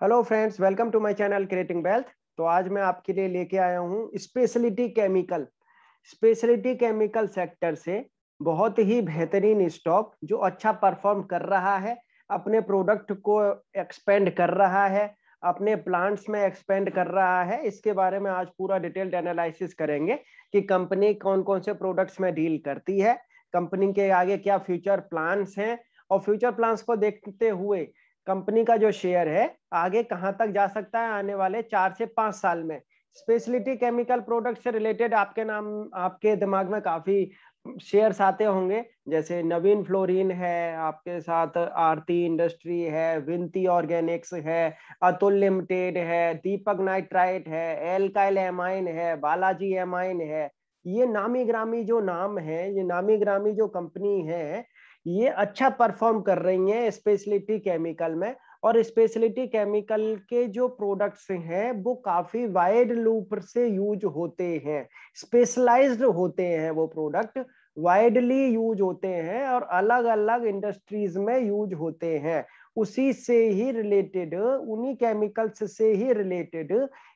Hello friends welcome to my channel creating wealth तो आज मैं आपके लिए लेके आया हूँ speciality chemical speciality chemical sector से बहुत ही बेहतरीन स्टॉक जो अच्छा परफॉर्म कर रहा है, अपने प्रोडक्ट को एक्सपेंड कर रहा है, अपने प्लांट्स में एक्सपेंड कर रहा है। इसके बारे में आज पूरा डिटेल्ड एनालिसिस करेंगे कि कंपनी कौन कौन से प्रोडक्ट्स में डील करती है कंपनी के आगे क्या फ्यूचर प्लान्स हैं और फ्यूचर प्लान्स को देखते हुए कंपनी का जो शेयर है, आगे कहाँ तक जा सकता है आने वाले चार से पाँच साल में? स्पेशलिटी केमिकल प्रोडक्ट से रिलेटेड आपके नाम, आपके दिमाग में काफ़ी शेयर्स आते होंगे। जैसे नवीन फ्लोरिन है, आपके साथ आरती इंडस्ट्री है, विंती ऑर्गेनिक्स है, अतुल लिमिटेड है, दीपक नाइट्राइट है एलकाइल एमाइन है, बालाजी एमाइन है। ये नामी ग्रामी जो नाम है, ये नामी ग्रामी जो कंपनी है ये अच्छा परफॉर्म कर रही हैं स्पेशलिटी केमिकल में और स्पेशलिटी केमिकल के जो प्रोडक्ट्स हैं, वो काफ़ी वाइड लूप से यूज़ होते हैं स्पेशलाइज्ड होते हैं वो प्रोडक्ट वाइडली यूज़ होते हैं और अलग अलग इंडस्ट्रीज़ में यूज़ होते हैं। उसी से ही रिलेटेड उन्हीं केमिकल्स से ही रिलेटेड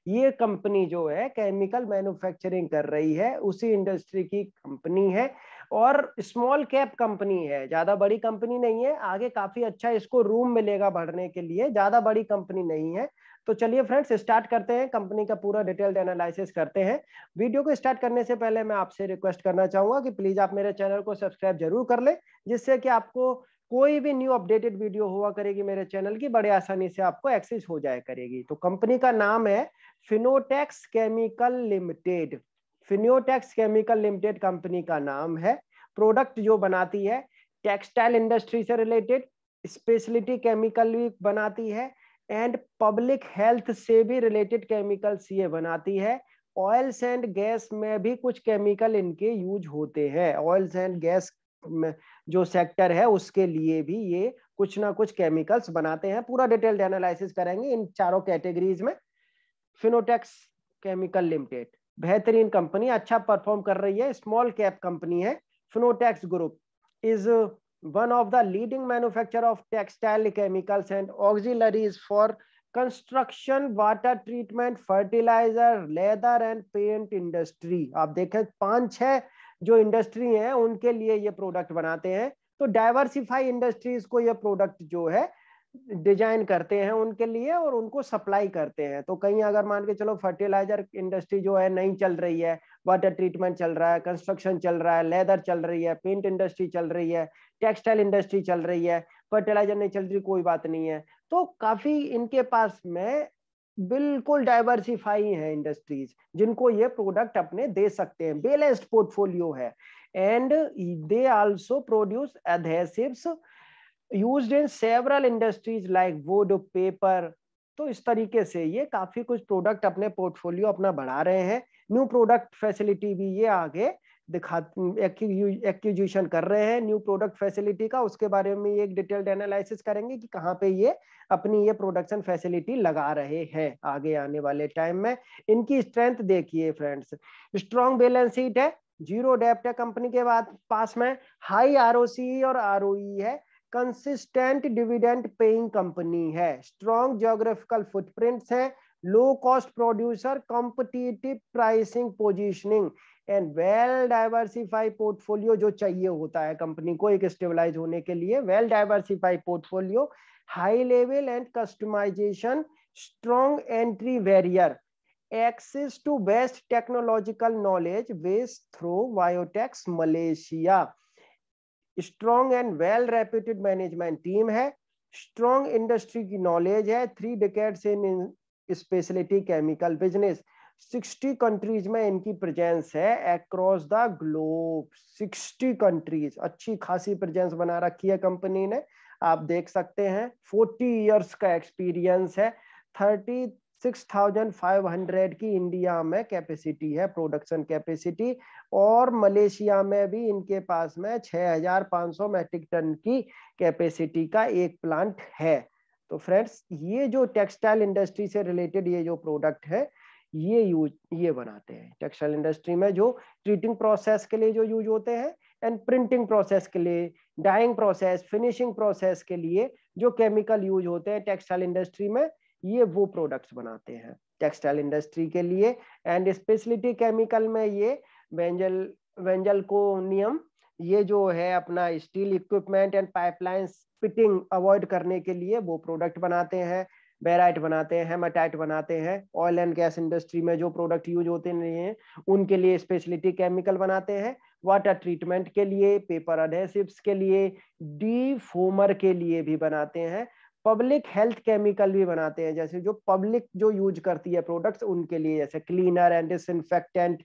ये कंपनी जो है केमिकल मैन्युफैक्चरिंग कर रही है, उसी इंडस्ट्री की कंपनी है। और स्मॉल कैप कंपनी है, ज़्यादा बड़ी कंपनी नहीं है, आगे काफ़ी अच्छा इसको रूम मिलेगा बढ़ने के लिए, ज़्यादा बड़ी कंपनी नहीं है। तो चलिए फ्रेंड्स स्टार्ट करते हैं कंपनी का पूरा डिटेल्ड एनालिसिस करते हैं। वीडियो को स्टार्ट करने से पहले मैं आपसे रिक्वेस्ट करना चाहूँगा कि प्लीज़ आप मेरे चैनल को सब्सक्राइब ज़रूर कर ले, जिससे कि आपको कोई भी न्यू अपडेटेड वीडियो हुआ करेगी मेरे चैनल की, बड़े आसानी से आपको एक्सेस हो जाए करेगी। तो कंपनी का नाम है Fineotex chemical limited Fineotex chemical limited company का नाम है। प्रोडक्ट जो बनाती है टेक्सटाइल इंडस्ट्री से रिलेटेड स्पेशलिटी केमिकल भी बनाती है एंड पब्लिक हेल्थ से भी रिलेटेड केमिकल्स ये बनाती है। ऑयल्स एंड गैस में भी कुछ केमिकल इनके यूज़ होते हैं। ऑयल्स एंड गैस जो सेक्टर है, उसके लिए भी ये कुछ ना कुछ केमिकल्स बनाते हैं। पूरा डिटेल्ड एनालिसिस करेंगे इन चारों कैटेगरीज में। फिनोटेक्स केमिकल लिमिटेड बेहतरीन कंपनी अच्छा परफॉर्म कर रही है, स्मॉल कैप कंपनी है Fineotex group is one of the leading manufacture of textile chemicals and auxiliaries for construction water treatment fertiliser leather and paint industry आप देखें पाँच छह जो इंडस्ट्री है, उनके लिए ये प्रोडक्ट बनाते हैं। तो डाइवर्सिफाई इंडस्ट्रीज़ को ये प्रोडक्ट जो है डिज़ाइन करते हैं उनके लिए और उनको सप्लाई करते हैं। तो कहीं अगर मान के चलो फर्टिलाइज़र इंडस्ट्री जो है नहीं चल रही है वाटर ट्रीटमेंट चल रहा है कंस्ट्रक्शन चल रहा है लेदर चल रही है पेंट इंडस्ट्री चल रही है टेक्सटाइल इंडस्ट्री चल रही है फर्टिलाइज़र नहीं चल रही, कोई बात नहीं है। तो काफ़ी इनके पास में बिल्कुल डाइवर्सिफाई है इंडस्ट्रीज़ जिनको ये प्रोडक्ट अपने दे सकते हैं। बैलेंस्ड पोर्टफोलियो है। And they also produce adhesives used in several industries like wood paper तो इस तरीके से ये काफ़ी कुछ प्रोडक्ट अपने पोर्टफोलियो अपना बढ़ा रहे हैं। न्यू प्रोडक्ट फैसिलिटी भी ये आगे दिखा कर रहे हैं। न्यू प्रोडक्ट फैसिलिटी का उसके बारे में एक डिटेल्ड एनालिसिस करेंगे कि कहाँ पे ये अपनी ये प्रोडक्शन फैसिलिटी लगा रहे हैं आगे आने वाले टाइम में। इनकी स्ट्रेंथ देखिए फ्रेंड्स स्ट्रॉन्ग बैलेंस शीट है। ज़ीरो डेप्ट है कंपनी के बाद, पास में। हाई आरओसी और आर है। कंसिस्टेंट डिविडेंड पेइंग कंपनी है। स्ट्रॉन्ग जियोग्राफिकल फुटप्रिंट्स है। Low cost producer competitive pricing positioning and well diversify portfolio जो चाहिए होता है कंपनी को एक स्टेबलाइज होने के लिए। Well diversify portfolio high level and customisation strong entry barrier access to best technological knowledge based through Biotex Malaysia. Strong and well reputed management team है। स्ट्रॉन्ग इंडस्ट्री की नॉलेज है। Three decades in speciality chemical business 60 countries में इनकी presence है across the globe 60 countries अच्छी खासी presence बना रखी है कंपनी ने। आप देख सकते हैं। 40 इयर्स का एक्सपीरियंस है। 30 6,500 की इंडिया में कैपेसिटी है प्रोडक्शन कैपेसिटी और मलेशिया में भी इनके पास में 6,500 मैट्रिक टन की कैपेसिटी का एक प्लांट है। तो फ्रेंड्स ये जो टेक्सटाइल इंडस्ट्री से रिलेटेड ये जो प्रोडक्ट है ये यूज़ ये बनाते हैं। टेक्सटाइल इंडस्ट्री में जो ट्रीटिंग प्रोसेस के लिए जो यूज़ होते हैं एंड प्रिंटिंग प्रोसेस के लिए डाइंग प्रोसेस फिनिशिंग प्रोसेस के लिए जो केमिकल यूज़ होते हैं टेक्सटाइल इंडस्ट्री में ये वो प्रोडक्ट्स बनाते हैं टेक्सटाइल इंडस्ट्री के लिए एंड स्पेशलिटी केमिकल में ये वेंजल वेंजल को नियम ये जो है अपना steel equipment and pipeline fitting avoid करने के लिए वो प्रोडक्ट बनाते हैं बेराइट बनाते हैं हेमाटाइट बनाते हैं ऑयल एंड गैस इंडस्ट्री में जो प्रोडक्ट यूज़ होते नहीं हैं, उनके लिए स्पेशलिटी केमिकल बनाते हैं वाटर ट्रीटमेंट के लिए पेपर अडेसिव्स के लिए डी फोमर के लिए भी बनाते हैं पब्लिक हेल्थ केमिकल भी बनाते हैं, जैसे जो पब्लिक जो यूज़ करती है प्रोडक्ट्स उनके लिए, जैसे cleaner and disinfectant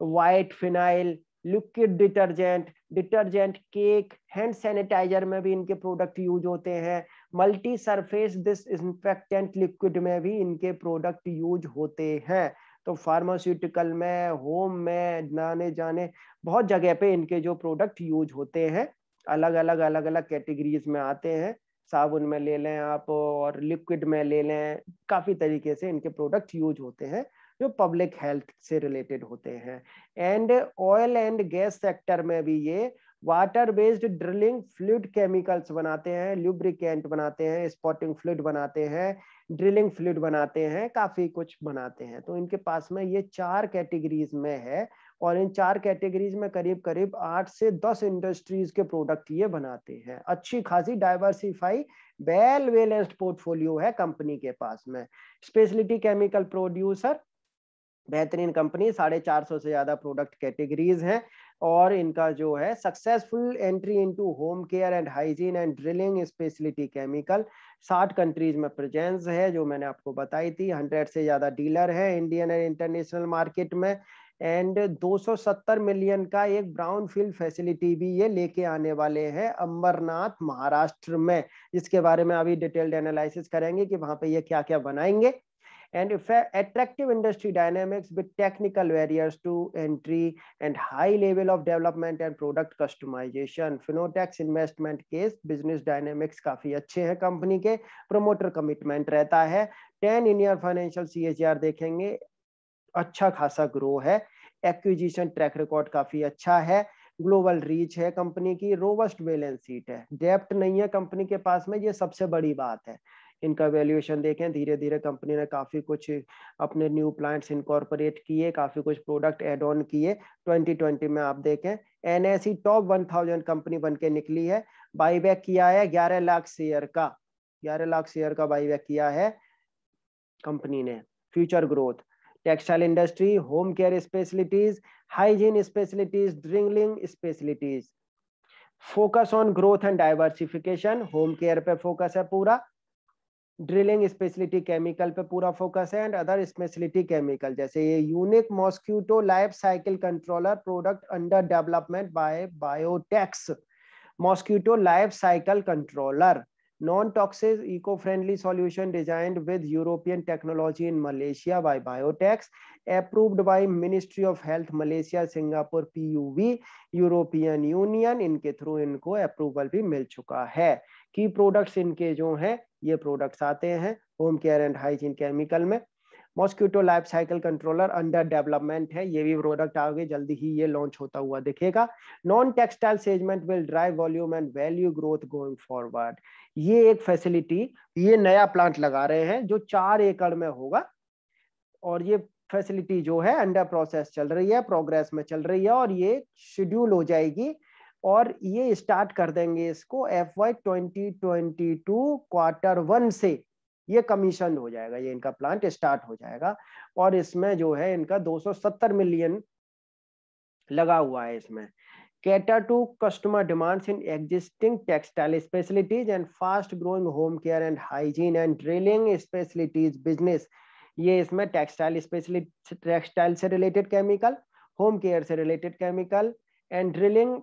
white phenyl liquid detergent detergent cake hand sanitiser में भी इनके प्रोडक्ट यूज़ होते हैं multi surface disinfectant liquid में भी इनके प्रोडक्ट यूज़ होते हैं। तो फार्मास्यूटिकल में होम में, नाने जाने, बहुत जगह पे इनके जो प्रोडक्ट यूज़ होते हैं अलग अलग अलग अलग कैटेगरीज में आते हैं। साबुन में ले लें आप और लिक्विड में ले लें। काफ़ी तरीके से इनके प्रोडक्ट यूज़ होते हैं जो पब्लिक हेल्थ से रिलेटेड होते हैं। And oil and gas sector में भी ये water based drilling fluid chemicals बनाते हैं ल्यूब्रिकेंट बनाते हैं, स्पॉटिंग फ्लूड बनाते हैं, ड्रिलिंग फ्लूड बनाते हैं, काफ़ी कुछ बनाते हैं। तो इनके पास में ये चार कैटेगरीज में है। और इन चार कैटेगरीज में करीब करीब आठ से दस इंडस्ट्रीज़ के प्रोडक्ट ये बनाते हैं। अच्छी खासी डाइवर्सिफाई वेल वेलेंस्ड पोर्टफोलियो है कंपनी के पास में। स्पेशलिटी केमिकल प्रोड्यूसर बेहतरीन कंपनी साढ़े चार सौ से ज़्यादा प्रोडक्ट कैटेगरीज हैं और इनका जो है successful entry into home care and hygiene and drilling speciality chemical साठ कंट्रीज़ में प्रेजेंस है, जो मैंने आपको बताई थी। हंड्रेड से ज़्यादा डीलर है इंडियन एंड इंटरनेशनल मार्केट में। एंड 270 मिलियन का एक ब्राउन फ़ील्ड फैसिलिटी भी ये लेके आने वाले हैं अंबरनाथ महाराष्ट्र में। जिसके बारे में अभी डिटेल्ड एनालिसिस करेंगे कि वहाँ पे ये क्या क्या बनाएँगे। And attractive industry dynamics with technical barriers to entry and high level of development and product customization Fineotex investment case business dynamics काफ़ी अच्छे हैं कंपनी के। प्रोमोटर कमिटमेंट रहता है। Ten in year financial CHR देखेंगे। अच्छा खासा ग्रो है। एक्विजिशन ट्रैक रिकॉर्ड काफ़ी अच्छा है। ग्लोबल रीच है कंपनी की। रोबस्ट बैलेंस शीट है। डेप्ट नहीं है कंपनी के पास में, ये सबसे बड़ी बात है। इनका वैल्यूएशन देखें धीरे धीरे कंपनी ने काफ़ी कुछ अपने न्यू प्लांट्स इनकॉर्पोरेट किए, काफ़ी कुछ प्रोडक्ट एड ऑन किए। 2020 में आप देखें एनएससी टॉप 1000 कंपनी बन के निकली है। बाईबैक किया है 11 लाख शेयर का। 11 लाख शेयर का बाईबैक किया है कंपनी ने। Future growth textile industry home care specialities hygiene specialities drilling specialities focus on growth and diversification home care पे फोकस है पूरा. ड्रिलिंग स्पेशलिटी केमिकल पे पूरा फोकस है एंड अदर स्पेशलिटी केमिकल जैसे ये unique mosquito life cycle controller product under development by Biotex mosquito life cycle controller eco friendly solution design with European technology in Malaysia by Biotex approved by ministry of health Malaysia Singapore PUV European union इनके through इनको approval भी मिल चुका है। की products इनके जो हैं, ये प्रोडक्ट्स आते हैं। Home care and hygiene chemical में। Mosquito life cycle controller under development है। ये भी प्रोडक्ट आगे जल्दी ही ये लॉन्च होता हुआ दिखेगा। Non textile segment will drive volume and value growth going forward ये एक फैसिलिटी ये नया प्लांट लगा रहे हैं, जो चार एकड़ में होगा। और ये फैसिलिटी जो है अंडर प्रोसेस चल रही है प्रोग्रेस में चल रही है, और ये शेड्यूल हो जाएगी। और ये स्टार्ट कर देंगे इसको F Y twenty twenty two quarter one से। ये कमीशन हो जाएगा, ये इनका प्लांट स्टार्ट हो जाएगा और इसमें जो है इनका 270 मिलियन लगा हुआ है इसमें। Cater to customer demands in existing textile specialties and fast growing home care and hygiene and drilling specialties business. ये इसमें टेक्सटाइल स्पेशलिटी टेक्सटाइल से रिलेटेड केमिकल होम केयर से रिलेटेड केमिकल एंड ड्रिलिंग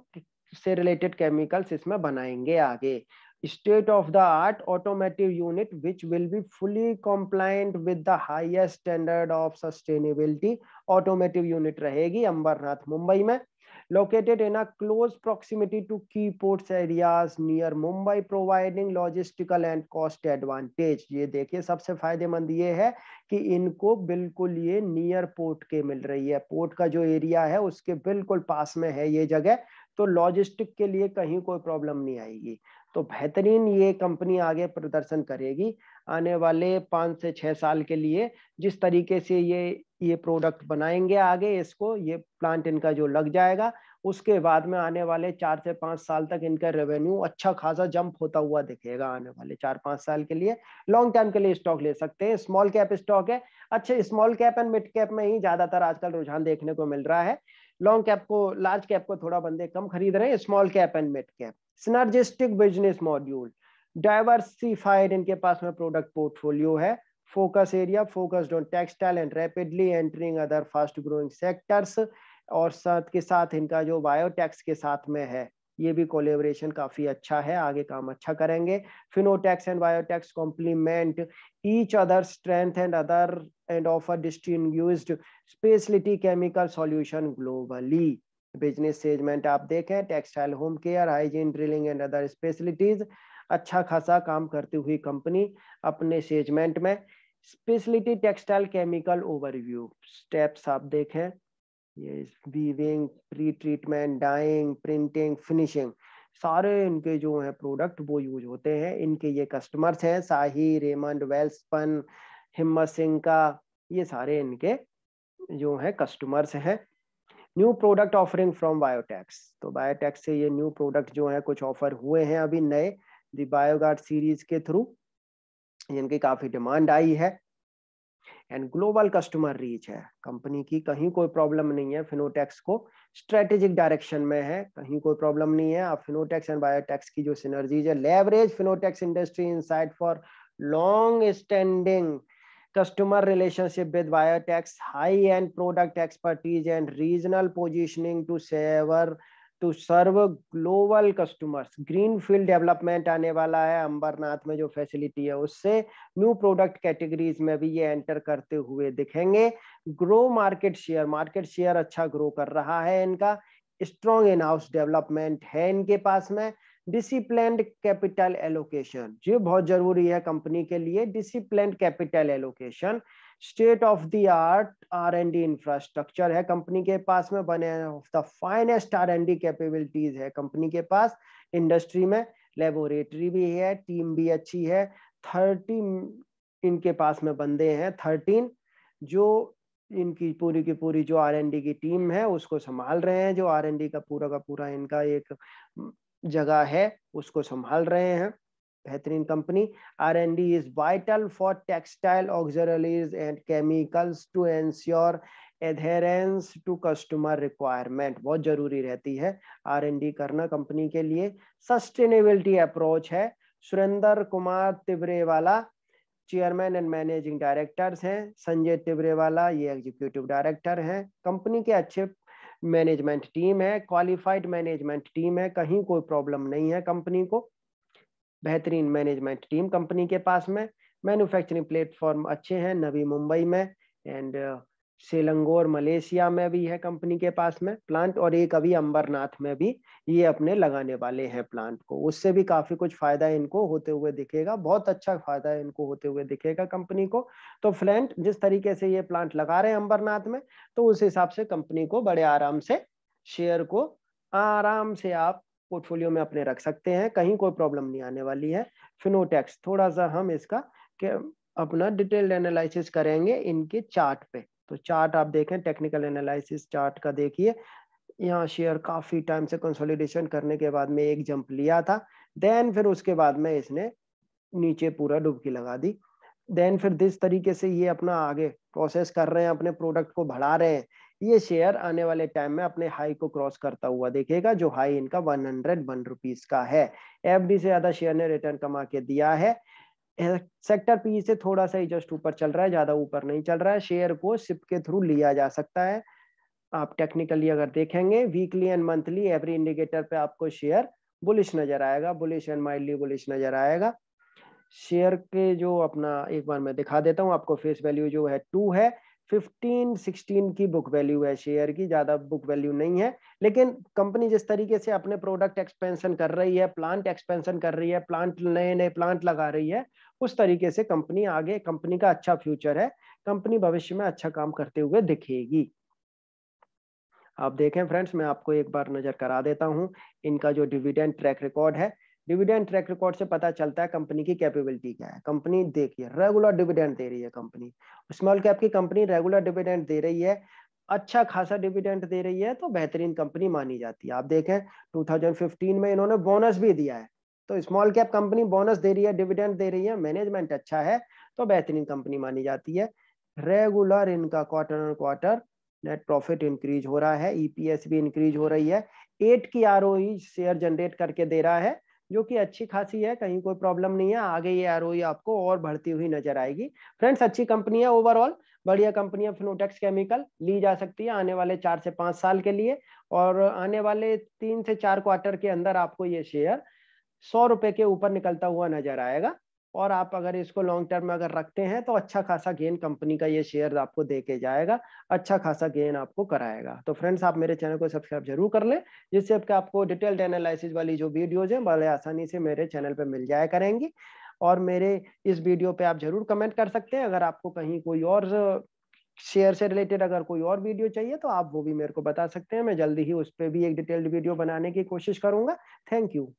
से related chemicals इसमें बनाएँगे आगे। State of the art automotive unit which will be fully compliant with the highest standard of sustainability automotive unit रहेगी अंबरनाथ, मुंबई में। Located in a close proximity to key ports areas near Mumbai, providing logistical and cost advantage ये देखिए, सबसे फ़ायदेमंद ये है कि इनको बिल्कुल ये नियर पोर्ट के मिल रही है। पोर्ट का जो एरिया है, उसके बिल्कुल पास में है ये जगह तो लॉजिस्टिक के लिए कहीं कोई प्रॉब्लम नहीं आएगी। तो बेहतरीन ये कंपनी आगे प्रदर्शन करेगी आने वाले पाँच से छः साल के लिए। जिस तरीके से ये ये प्रोडक्ट बनाएँगे आगे, इसको, ये प्लांट इनका जो लग जाएगा, उसके बाद में आने वाले चार से पाँच साल तक इनका रेवेन्यू अच्छा खासा जंप होता हुआ दिखेगा आने वाले चार पाँच साल के लिए। लॉन्ग टर्म के लिए स्टॉक ले सकते हैं। स्मॉल कैप स्टॉक है। अच्छे small cap and mid cap में ही ज़्यादातर आजकल रुझान देखने को मिल रहा है। लॉन्ग कैप को लार्ज कैप को थोड़ा बंदे कम खरीद रहे हैं। Small cap and mid cap synergistic business module diversified इनके पास में प्रोडक्ट पोर्टफोलियो है। Focus area focused on textile and rapidly entering other fast growing sectors और साथ के साथ इनका जो बायोटेक्स के साथ में है, ये भी कोलेबोरेशन काफ़ी अच्छा है, आगे काम अच्छा करेंगे। Fineotex and Biotex complement each other strength and other and offer distinguished speciality chemical solution globally business segment आप देखें, textile, home care, hygiene, drilling and other specialities अच्छा खासा काम करती हुई कंपनी अपने सेजमेंट में। Speciality textile chemical overview, steps आप देखें, ये weaving pre treatment dyeing printing finishing सारे इनके जो है प्रोडक्ट वो यूज़ होते हैं। इनके ये कस्टमर्स हैं, शाही रेमंड वेल्सपन हिम्मत सिंह का ये सारे इनके जो है कस्टमर्स हैं। New product offering from Biotex. तो बायोटेक्स से ये न्यू प्रोडक्ट जो है, कुछ ऑफ़र हुए हैं अभी नए दी बायोगार्ड सीरीज़ के थ्रू, जिनकी काफ़ी डिमांड आई है। एंड ग्लोबल कस्टमर रीच है। कंपनी की कहीं कोई प्रॉब्लम नहीं है फिनोटेक्स को। स्ट्रेटेजिक डायरेक्शन में है, कहीं कोई प्रॉब्लम नहीं है। आप फिनोटेक्स एंड बायोटेक्स की जो सिनर्जीज है leverage Fineotex industry insight for long standing customer relationship with biotech's high end product expertise and regional positioning to sever to serve global customers green field development आने वाला है, अंबरनाथ में जो फैसिलिटी है, उससे न्यू प्रोडक्ट कैटेगरीज में भी ये एंटर करते हुए दिखेंगे। Grow market share market share अच्छा ग्रो कर रहा है इनका। स्ट्रॉन्ग इन हाउस डेवलपमेंट है इनके पास में। डिसिप्लिन कैपिटल एलोकेशन जो बहुत ज़रूरी है कंपनी के लिए। Discipline capital allocation state of the art R and D infrastructure है कंपनी के पास में। One of the finest R and D capabilities है कंपनी के पास। इंडस्ट्री में लेबोरेटरी भी है टीम भी अच्छी है। थर्टी इनके पास में बंदे हैं थर्टीन जो इनकी पूरी की पूरी जो आर एन डी की टीम है, उसको संभाल रहे हैं, जो आर एन डी का पूरा का पूरा इनका एक जगह है, उसको संभाल रहे हैं। बेहतरीन company. R and D is vital for textile auxiliaries and chemicals to ensure adherence to customer requirement बहुत ज़रूरी रहती है आर एन डी करना कंपनी के लिए। सस्टेनेबिलिटी अप्रोच है। Surendra Kumar Tibrewala chairman and managing directors हैं, संजय तिबरेवाला, ये एग्जीक्यूटिव डायरेक्टर हैं कंपनी के अच्छे मैनेजमेंट टीम है क्वालिफाइड मैनेजमेंट टीम है, कहीं कोई प्रॉब्लम नहीं है कंपनी को। बेहतरीन मैनेजमेंट टीम कंपनी के पास में। मैन्युफैक्चरिंग प्लेटफॉर्म अच्छे हैं, नवी मुंबई में एंड सेलंगोर, मलेशिया में भी है कंपनी के पास में प्लांट और एक अभी अंबरनाथ में भी ये अपने लगाने वाले हैं प्लांट को। उससे भी काफ़ी कुछ फ़ायदा इनको होते हुए दिखेगा, बहुत अच्छा फ़ायदा इनको होते हुए दिखेगा कंपनी को। तो फ्रेंड जिस तरीके से ये प्लांट लगा रहे हैं अंबरनाथ में तो उस हिसाब से कंपनी को बड़े आराम से शेयर को आराम से आप पोर्टफोलियो में अपने रख सकते हैं, कहीं कोई प्रॉब्लम नहीं आने वाली है। फिनोटेक्स थोड़ा सा हम इसका अपना डिटेल्ड एनालिसिस करेंगे इनके चार्ट पे। तो चार्ट आप देखें टेक्निकल एनालिसिस चार्ट का देखिए। यहाँ शेयर काफ़ी टाइम से कंसोलिडेशन करने के बाद में एक जंप लिया था। देन फिर उसके बाद में इसने नीचे पूरा डुबकी लगा दी। देन फिर जिस तरीके से ये अपना आगे प्रोसेस कर रहे हैं, अपने प्रोडक्ट को बढ़ा रहे हैं, ये शेयर आने वाले टाइम में अपने हाई को क्रॉस करता हुआ देखेगा जो हाई इनका वन हंड्रेड वन रुपीज़ का है। एफडी से ज़्यादा शेयर ने रिटर्न कमा के दिया है। सेक्टर पी से थोड़ा सा ही जस्ट ऊपर चल रहा है, ज़्यादा ऊपर नहीं चल रहा है। शेयर को सिप के थ्रू लिया जा सकता है। आप टेक्निकली अगर देखेंगे weekly and monthly every indicator पे आपको शेयर बुलिश नज़र आएगा। बुलिश एंड माइल्डली बुलिश नज़र आएगा। शेयर के जो अपना, एक बार मैं दिखा देता हूँ, आपको फेस वैल्यू जो है टू है। फिफ्टीन सिक्सटीन की बुक वैल्यू है शेयर की ज़्यादा बुक वैल्यू नहीं है, लेकिन कंपनी जिस तरीके से अपने प्रोडक्ट एक्सपेंशन कर रही है प्लांट एक्सपेंशन कर रही है प्लांट नए नए प्लांट लगा रही है, उस तरीके से कंपनी आगे कंपनी का अच्छा फ्यूचर है कंपनी भविष्य में अच्छा काम करते हुए दिखेगी। आप देखें फ्रेंड्स मैं आपको एक बार नज़र करा देता हूँ, इनका जो डिविडेंड ट्रैक रिकॉर्ड है डिविडेंड ट्रैक रिकॉर्ड से पता चलता है कंपनी की कैपेबिलिटी क्या है। कंपनी देखिए रेगुलर डिविडेंड दे रही है कंपनी स्मॉल कैप की कंपनी रेगुलर डिविडेंड दे रही है अच्छा खासा डिविडेंड दे रही है तो बेहतरीन कंपनी मानी जाती है। आप देखें 2015 में इन्होंने बोनस भी दिया है। तो स्मॉल कैप कंपनी बोनस दे रही है डिविडेंड दे रही है मैनेजमेंट अच्छा है तो बेहतरीन कंपनी मानी जाती है। रेगुलर इनका quarter on quarter net profit increase हो रहा है ईपीएस भी इंक्रीज हो रही है। एट की आर शेयर जनरेट करके दे रहा है जो कि अच्छी खासी है, कहीं कोई प्रॉब्लम नहीं है, आगे ये आर आपको और बढ़ती हुई नज़र आएगी। फ्रेंड्स अच्छी कंपनी है ओवरऑल बढ़िया कंपनी है फिनोटेक्स केमिकल ली जा सकती है आने वाले चार से पाँच साल के लिए और आने वाले तीन से चार क्वार्टर के अंदर आपको ये शेयर सौ रुपए के ऊपर निकलता हुआ नज़र आएगा। और आप अगर इसको लॉन्ग टर्म में अगर रखते हैं तो अच्छा खासा गेन कंपनी का ये शेयर आपको दे के जाएगा अच्छा खासा गेन आपको कराएगा। तो फ्रेंड्स आप मेरे चैनल को सब्सक्राइब ज़रूर कर लें, जिससे आपके आपको डिटेल्ड एनालिसिस वाली जो वीडियोज़ हैं, बड़े आसानी से मेरे चैनल पर मिल जाया करेंगी। और मेरे इस वीडियो पे आप ज़रूर कमेंट कर सकते हैं। अगर आपको कहीं कोई और शेयर से रिलेटेड अगर कोई और वीडियो चाहिए तो आप वो भी मेरे को बता सकते हैं। मैं जल्दी ही उस पर भी एक डिटेल्ड वीडियो बनाने की कोशिश करूँगा। Thank you